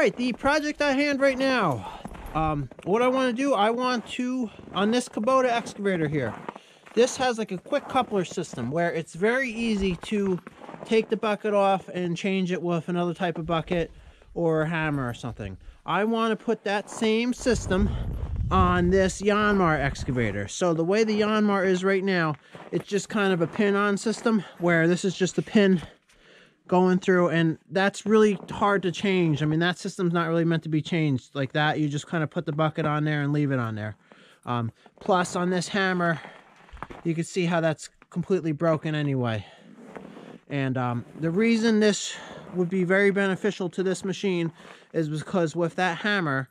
right, the project at hand right now. Um, what I want to do, I want to, on this Kubota excavator here, this has like a quick coupler system where it's very easy to take the bucket off and change it with another type of bucket or a hammer or something. I want to put that same system on this Yanmar excavator. So the way the Yanmar is right now, it's just kind of a pin-on system where this is just a pin going through and that's really hard to change. I mean, that system's not really meant to be changed like that. You just kind of put the bucket on there and leave it on there. Um, plus on this hammer, you can see how that's completely broken anyway. And um, the reason this would be very beneficial to this machine is because with that hammer,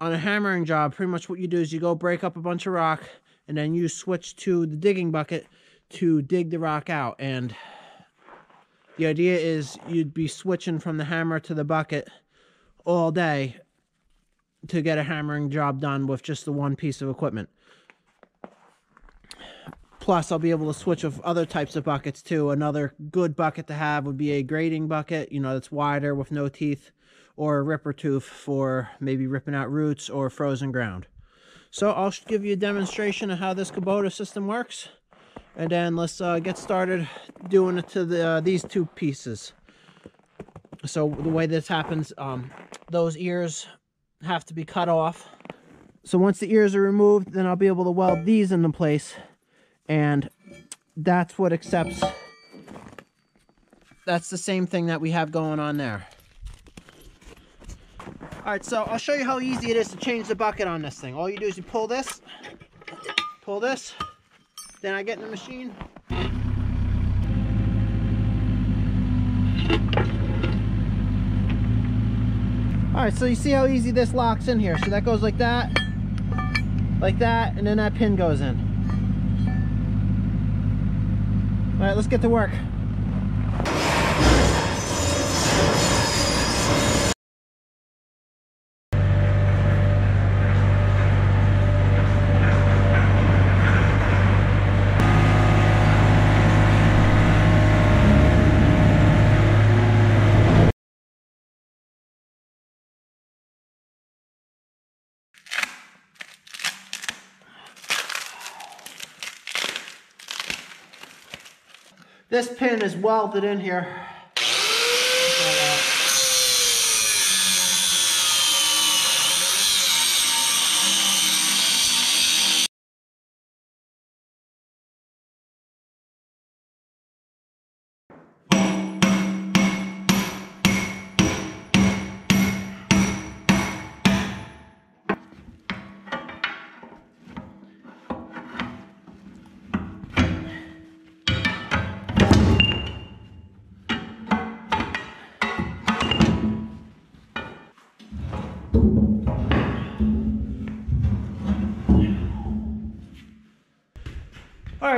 on a hammering job, pretty much what you do is you go break up a bunch of rock and then you switch to the digging bucket to dig the rock out. And the idea is you'd be switching from the hammer to the bucket all day to get a hammering job done with just the one piece of equipment. Plus, I'll be able to switch with other types of buckets too. Another good bucket to have would be a grading bucket, you know, that's wider with no teeth, or a ripper tooth for maybe ripping out roots or frozen ground. So I'll give you a demonstration of how this Kubota system works. And then let's uh, get started doing it to the, uh, these two pieces. So the way this happens, um, those ears have to be cut off. So once the ears are removed, then I'll be able to weld these into place. And that's what accepts, that's the same thing that we have going on there. All right, so I'll show you how easy it is to change the bucket on this thing. All you do is you pull this, pull this, then I get in the machine. All right, so you see how easy this locks in here. So that goes like that, like that, and then that pin goes in. All right, let's get to work. This pin is welded in here.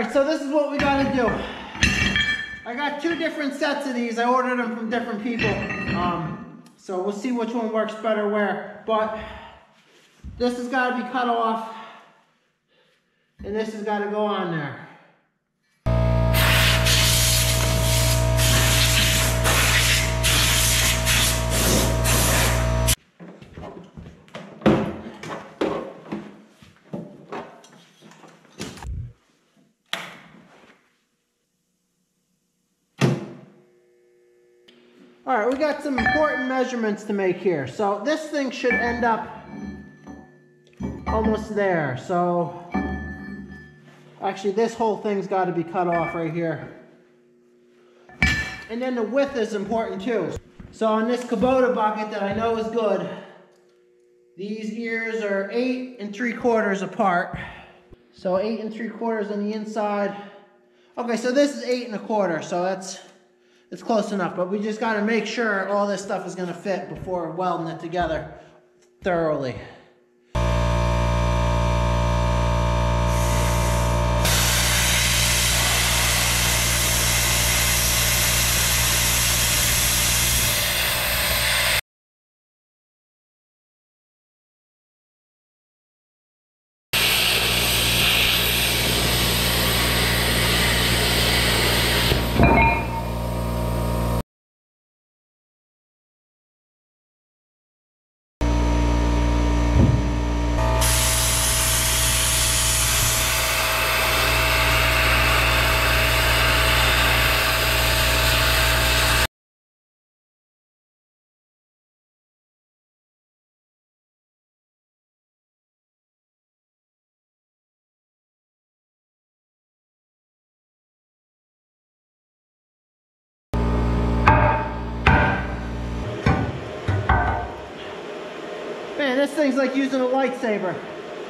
Right, so this is what we gotta do. I got two different sets of these. I ordered them from different people. Um, so we'll see which one works better where. But this has gotta be cut off. And this has gotta go on there. All right, we got some important measurements to make here. So this thing should end up almost there. So actually this whole thing's got to be cut off right here. And then the width is important too. So on this Kubota bucket that I know is good, these ears are eight and three quarters apart. So eight and three quarters on the inside. Okay, so this is eight and a quarter, so that's it's close enough, but we just got to make sure all this stuff is going to fit before welding it together thoroughly. Man, this thing's like using a lightsaber.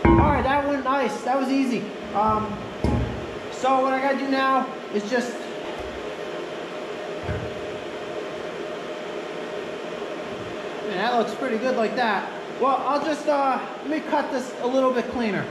All right, that went nice. That was easy. Um, so what I gotta do now is just Man, that looks pretty good like that. Well, I'll just, uh, let me cut this a little bit cleaner.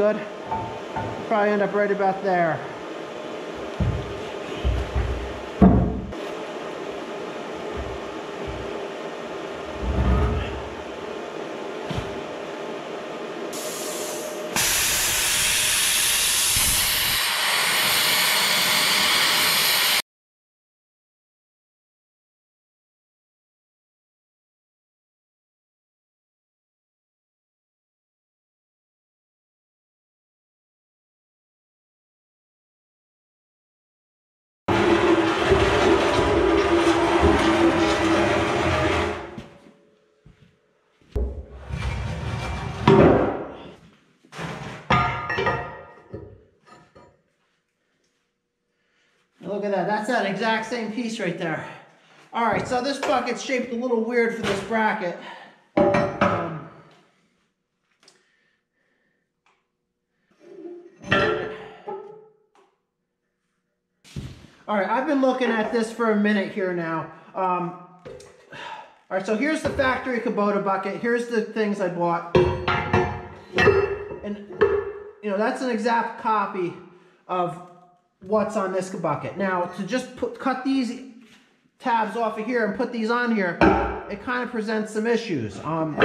Good. Probably end up right about there. Look at that, that's that exact same piece right there. All right, so this bucket's shaped a little weird for this bracket. Um, all right, I've been looking at this for a minute here now. Um, all right, so here's the factory Kubota bucket. Here's the things I bought. And, you know, that's an exact copy of what's on this bucket. Now, to just put, cut these tabs off of here and put these on here, it kind of presents some issues. Um,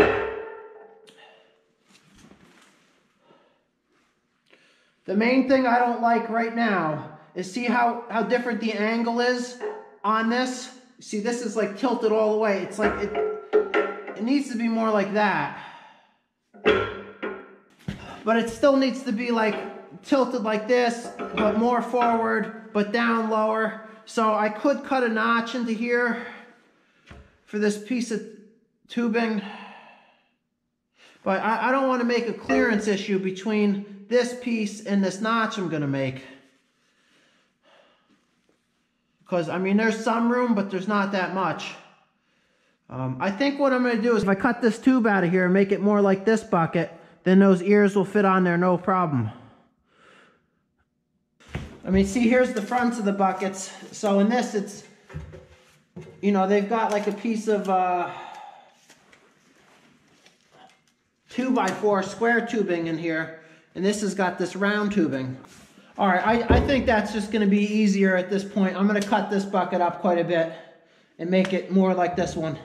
the main thing I don't like right now is see how, how different the angle is on this? See, this is like tilted all the way. It's like, it, it needs to be more like that. But it still needs to be like tilted like this, but more forward, but down lower. So I could cut a notch into here for this piece of tubing. But I, I don't want to make a clearance issue between this piece and this notch I'm going to make. Because, I mean, there's some room, but there's not that much. Um, I think what I'm going to do is if I cut this tube out of here and make it more like this bucket, then those ears will fit on there no problem. I mean, see, here's the fronts of the buckets. So in this, it's, you know, they've got like a piece of uh, two by four square tubing in here. And this has got this round tubing. All right, I, I think that's just gonna be easier at this point. I'm gonna cut this bucket up quite a bit and make it more like this one.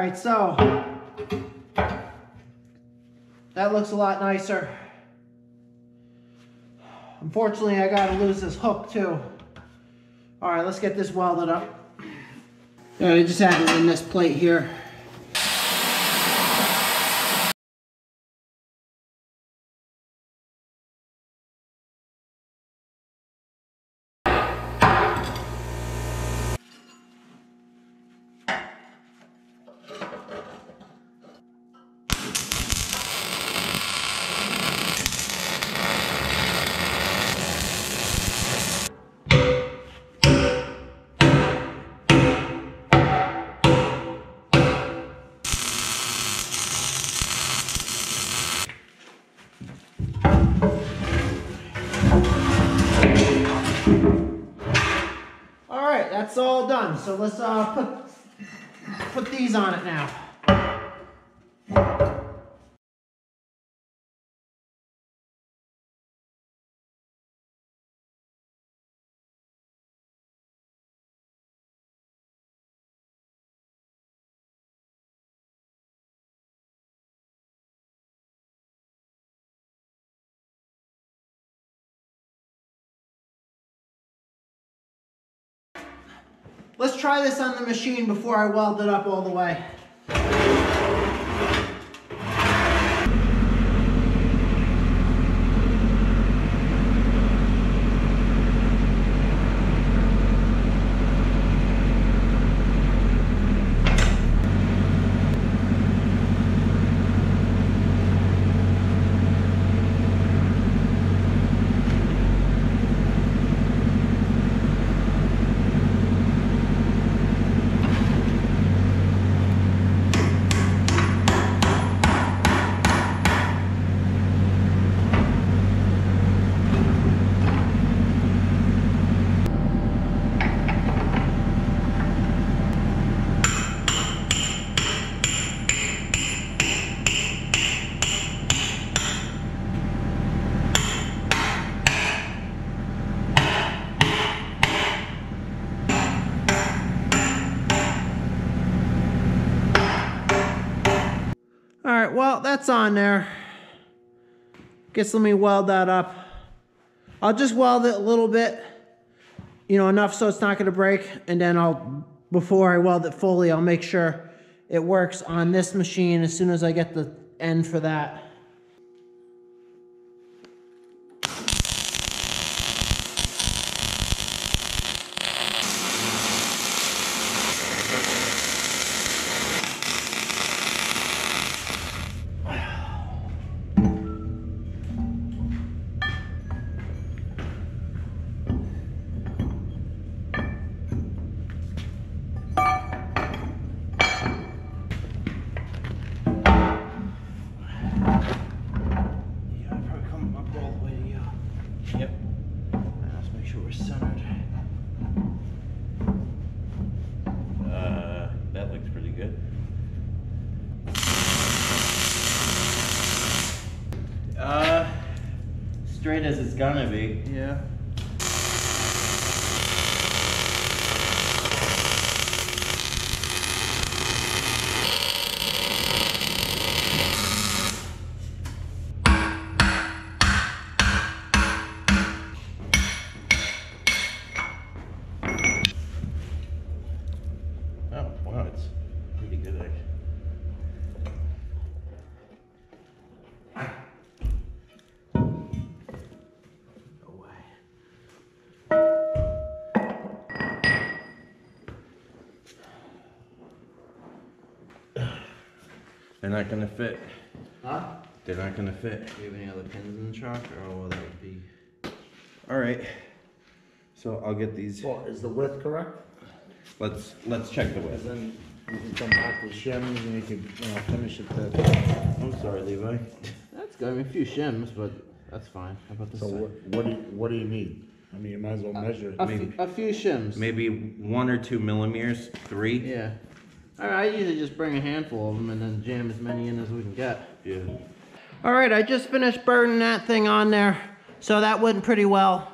Right, so that looks a lot nicer. Unfortunately, I gotta lose this hook too. All right, let's get this welded up. Yeah, I just added in this plate here. So let's uh, put, put these on it now. Let's try this on the machine before I weld it up all the way. All right, well, that's on there. Guess let me weld that up. I'll just weld it a little bit, you know, enough so it's not gonna break. And then I'll, before I weld it fully, I'll make sure it works on this machine as soon as I get the end for that. They're not gonna fit. Huh? They're not gonna fit. Do you have any other pins in the truck, or will that would be? All right. So I'll get these. Well, is the width correct? Let's let's check the Because width. then you can come back with shims and you can, you know, finish it the, I'm sorry, Levi. That's good. I mean, a few shims, but that's fine. How about this so side? what, what do you, what do you need? I mean, you might as well measure it. A, Maybe. a few shims. Maybe one or two millimeters. Three. Yeah. I, I usually just bring a handful of them and then jam as many in as we can get. Yeah. All right, I just finished burning that thing on there, so that went pretty well.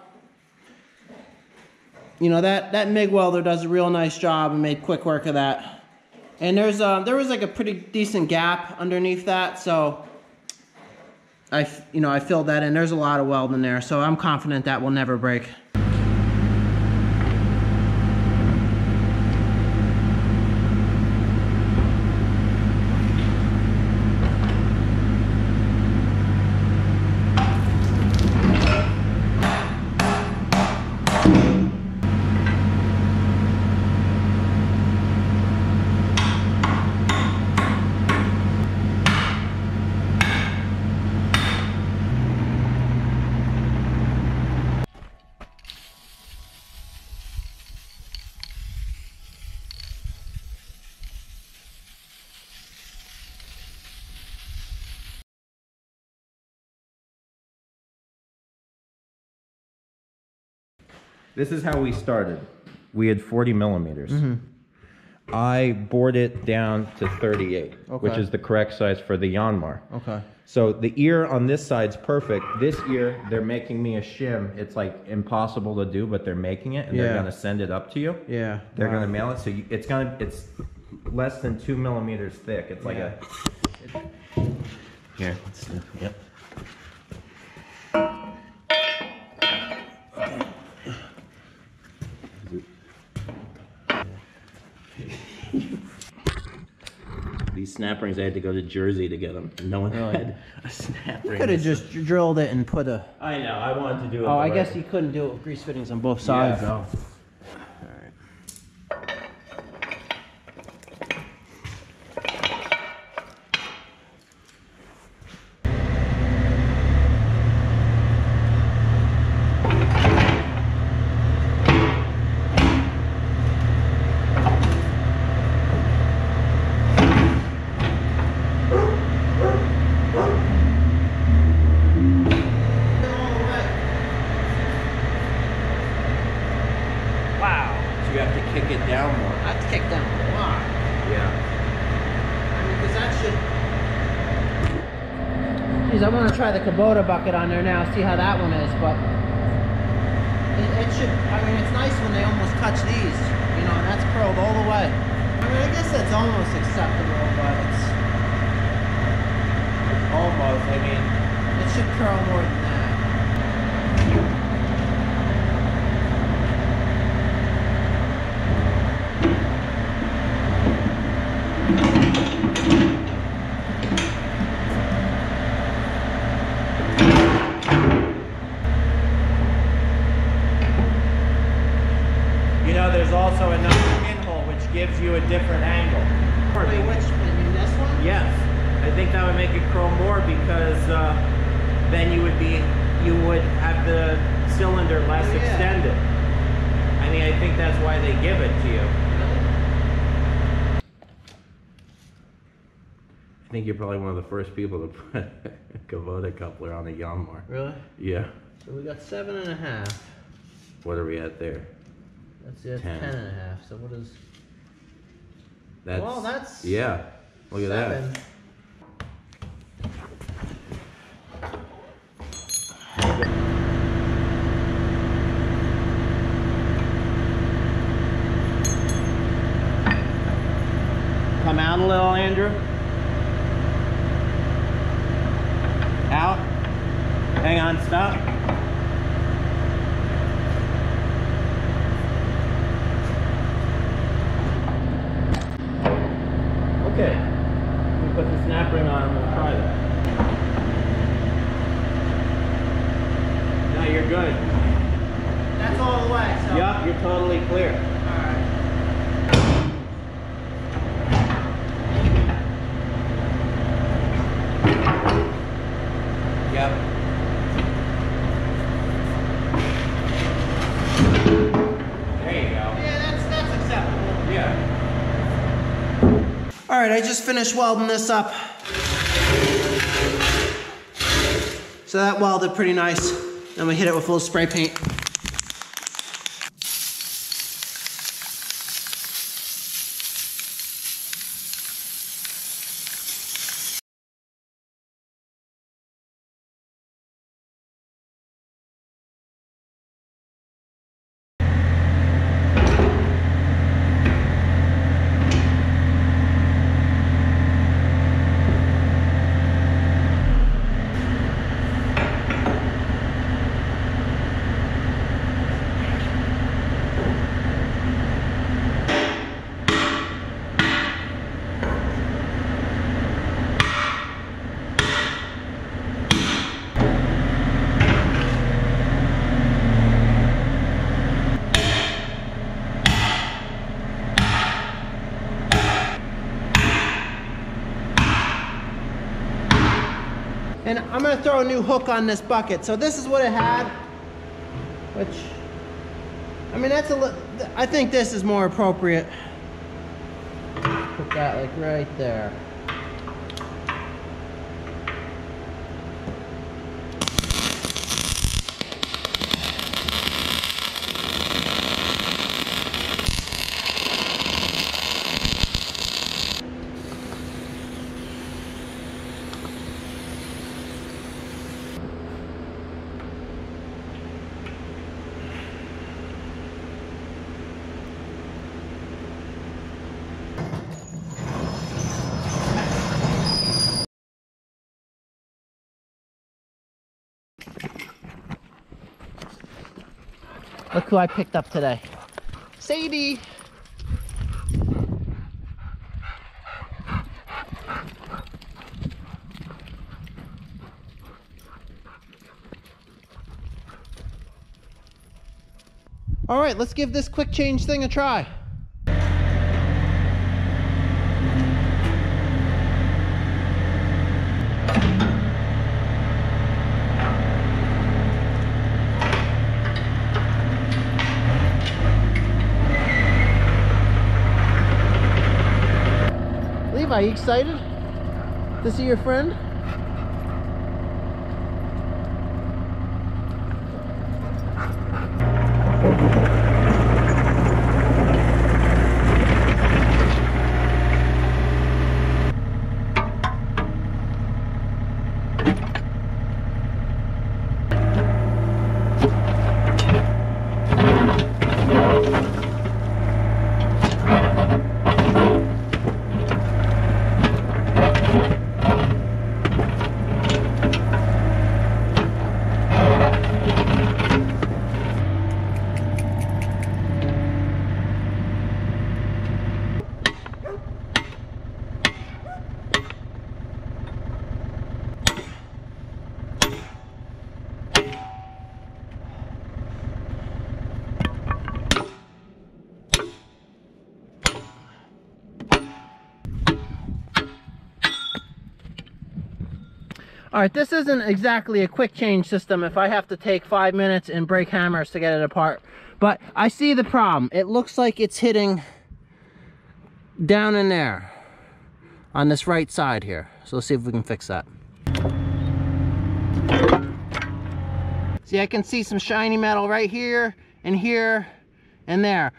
You know, that, that MIG welder does a real nice job and made quick work of that. And there's uh, there was like a pretty decent gap underneath that, so I, you know I filled that in. There's a lot of weld in there, so I'm confident that will never break. This is how we started. We had 40 millimeters. Mm-hmm. I bored it down to 38, which is the correct size for the Yanmar. Okay. So the ear on this side's perfect. This ear, they're making me a shim. It's like impossible to do, but they're making it, and Yeah. they're gonna send it up to you. Yeah. They're gonna mail it, so you, it's gonna it's less than two millimeters thick. It's like a here. Let's, yep. Snap rings, I had to go to Jersey to get them. No one had a snap ring. Could have just drilled it and put a. I know. I wanted to do it. Oh, the I right guess you couldn't do it with grease fittings on both sides Yeah. though. Wow. So you have to kick it down more. That's kicked down a lot. Yeah. Because that should. Geez, I want to try the Kubota bucket on there now, see how that one is, but it, it should. I mean, it's nice when they almost touch these. You know, and that's curled all the way. I mean, I guess that's almost acceptable, but it's Almost. I mean, it should curl more than that. you know, there's also another pinhole which gives you a different angle. Wait, which? I this one? Yes, I think that would make it curl more because uh, then you would be, you would have the cylinder less Oh, yeah. extended. I mean, I think that's why they give it to you. I think you're probably one of the first people to put a Kubota coupler on a Yanmar. Really? Yeah. So we got seven and a half. What are we at there? That's it. Ten. Ten and a half. So what is? That's, Well, that's yeah. Look at that. Come out a little, Andrew. Out. Hang on, stop. Okay. We put the snap ring on and we'll try that. No, you're good. That's all the way. So. Yup, you're totally clear. All right. Yep. There you go. Yeah, that's that's acceptable. Yeah. All right, I just finished welding this up. So that welded pretty nice. Then we hit it with a little spray paint. And I'm gonna throw a new hook on this bucket. So this is what it had, which, I mean, that's a I think this is more appropriate. Put that like right there. Look who I picked up today. Sadie. All right, let's give this quick change thing a try. Levi, you excited to see your friend? All right, this isn't exactly a quick change system if I have to take five minutes and break hammers to get it apart. But I see the problem. It looks like it's hitting down in there on this right side here. So let's see if we can fix that. See, I can see some shiny metal right here and here and there.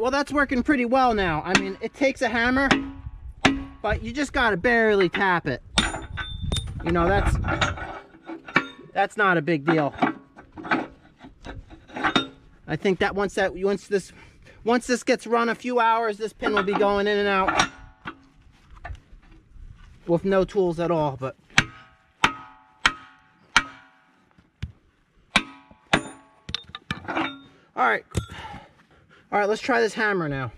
Well that's working pretty well now. I mean, it takes a hammer, but you just gotta barely tap it. You know, that's, that's not a big deal. I think that once that, once this, once this gets run a few hours, this pin will be going in and out with no tools at all, but. All right. All right, let's try this hammer now.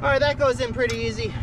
All right, that goes in pretty easy.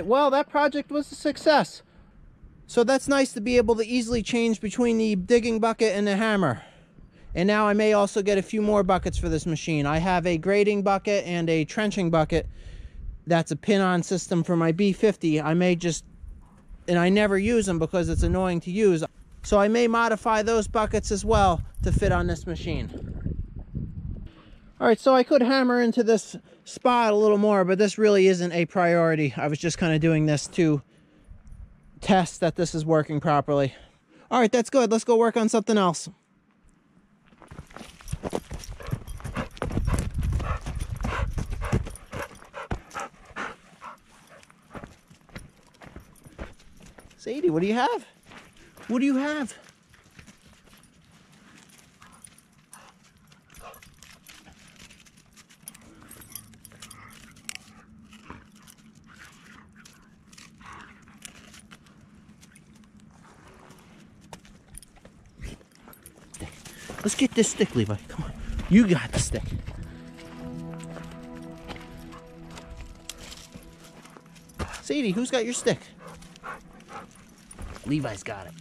Right, well, that project was a success. So that's nice to be able to easily change between the digging bucket and the hammer. And now I may also get a few more buckets for this machine. I have a grading bucket and a trenching bucket. That's a pin-on system for my B50. I may just, and I never use them because it's annoying to use. So I may modify those buckets as well to fit on this machine. All right, so I could hammer into this spot a little more, but this really isn't a priority. I was just kind of doing this to test that this is working properly. All right, that's good. Let's go work on something else. Sadie, what do you have? What do you have? Get this stick, Levi. Come on. You got the stick. Sadie, who's got your stick? Levi's got it.